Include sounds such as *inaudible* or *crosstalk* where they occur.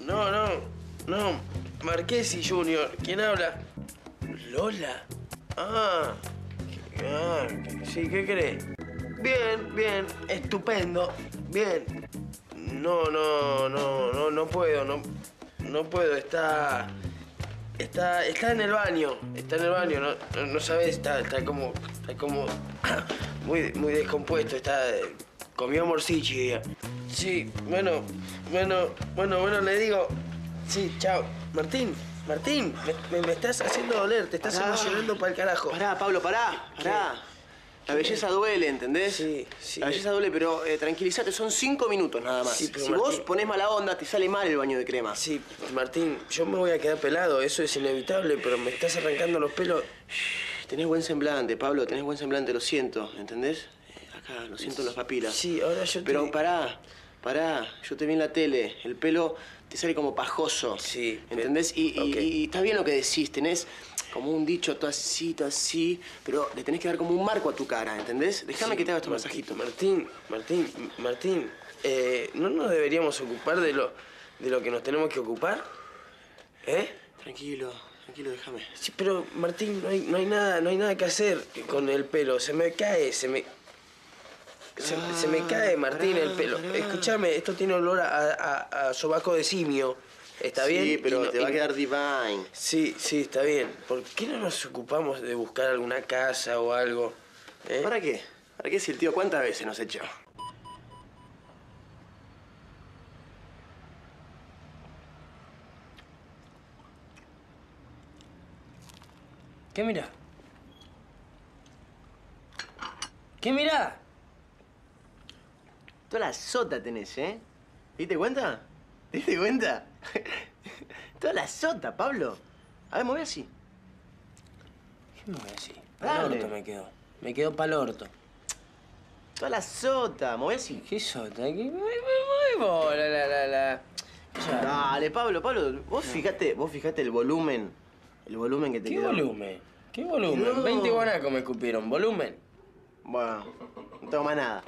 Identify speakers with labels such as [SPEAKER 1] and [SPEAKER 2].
[SPEAKER 1] No, no, no. Marquesi Junior. ¿Quién habla? Lola. Ah. ah, sí, ¿qué crees? Bien, bien, estupendo. Bien. No, no, no, no, no puedo, no, no puedo. Está, está, está en el baño. Está en el baño. No, no, no sabes, está, está como, está como *coughs* muy, muy descompuesto. Está, comió morcilla. Sí, bueno, bueno, bueno, bueno, le digo. Sí, chao. Martín, Martín, me, me- me estás haciendo doler, te estás
[SPEAKER 2] Pará.
[SPEAKER 1] emocionando para el carajo.
[SPEAKER 2] Pará, Pablo, pará, pará. La belleza duele, ¿entendés?
[SPEAKER 1] Sí, sí.
[SPEAKER 2] La belleza duele, pero eh, tranquilízate, son cinco minutos nada más.
[SPEAKER 1] Sí, pero
[SPEAKER 2] si
[SPEAKER 1] Martín-
[SPEAKER 2] vos ponés mala onda, te sale mal el baño de crema.
[SPEAKER 1] Sí, Martín, yo me voy a quedar pelado, eso es inevitable, pero me estás arrancando los pelos.
[SPEAKER 2] Tenés buen semblante, Pablo, tenés buen semblante, lo siento, ¿entendés? Acá, lo siento en las papilas.
[SPEAKER 1] Sí, ahora yo te...
[SPEAKER 2] Pero pará, pará, yo te vi en la tele, el pelo te sale como pajoso.
[SPEAKER 1] Sí,
[SPEAKER 2] ¿Entendés? Y, y-
[SPEAKER 1] ok.
[SPEAKER 2] y está bien lo que decís, tenés como un dicho todo así, todo así, pero le tenés que dar como un marco a tu cara, ¿entendés? Déjame
[SPEAKER 1] Sí,
[SPEAKER 2] que te haga este
[SPEAKER 1] Martín,
[SPEAKER 2] masajito.
[SPEAKER 1] Martín, Martín, Martín, eh, ¿no nos deberíamos ocupar de lo, de lo que nos tenemos que ocupar? ¿Eh?
[SPEAKER 2] Tranquilo, tranquilo, déjame.
[SPEAKER 1] Sí, pero Martín, no hay, no hay nada, no hay nada que hacer con el pelo. Se me cae, se me. Se, se me cae, Martín, el pelo. Escúchame, esto tiene olor a, a, a sobaco de simio. ¿Está bien?
[SPEAKER 2] Sí, pero
[SPEAKER 1] no-
[SPEAKER 2] te va a quedar divine.
[SPEAKER 1] Sí, sí, está bien. ¿Por qué no nos ocupamos de buscar alguna casa o algo? ¿Eh?
[SPEAKER 2] ¿Para qué? ¿Para qué si el tío cuántas veces nos echó?
[SPEAKER 1] ¿Qué mira? ¿Qué mira?
[SPEAKER 2] Toda la sota tenés, ¿eh? ¿Te diste cuenta? ¿Te diste cuenta? *laughs* Toda la sota, Pablo. A ver, mueve así.
[SPEAKER 1] ¿Qué me voy a decir?
[SPEAKER 2] Dale.
[SPEAKER 1] Pa'l orto me quedo. Me quedo pa'l orto.
[SPEAKER 2] Toda la sota, mueve así.
[SPEAKER 1] ¿Qué sota? ¿Qué? Bola, la, la, la. Ya.
[SPEAKER 2] Dale, Pablo, Pablo, vos fijate, vos fijate el volumen. El volumen que te
[SPEAKER 1] ¿Qué
[SPEAKER 2] quedó.
[SPEAKER 1] volumen? ¿Qué volumen?
[SPEAKER 2] No.
[SPEAKER 1] 20 guanacos me escupieron. ¿Volumen?
[SPEAKER 2] Bueno, no tengo más nada.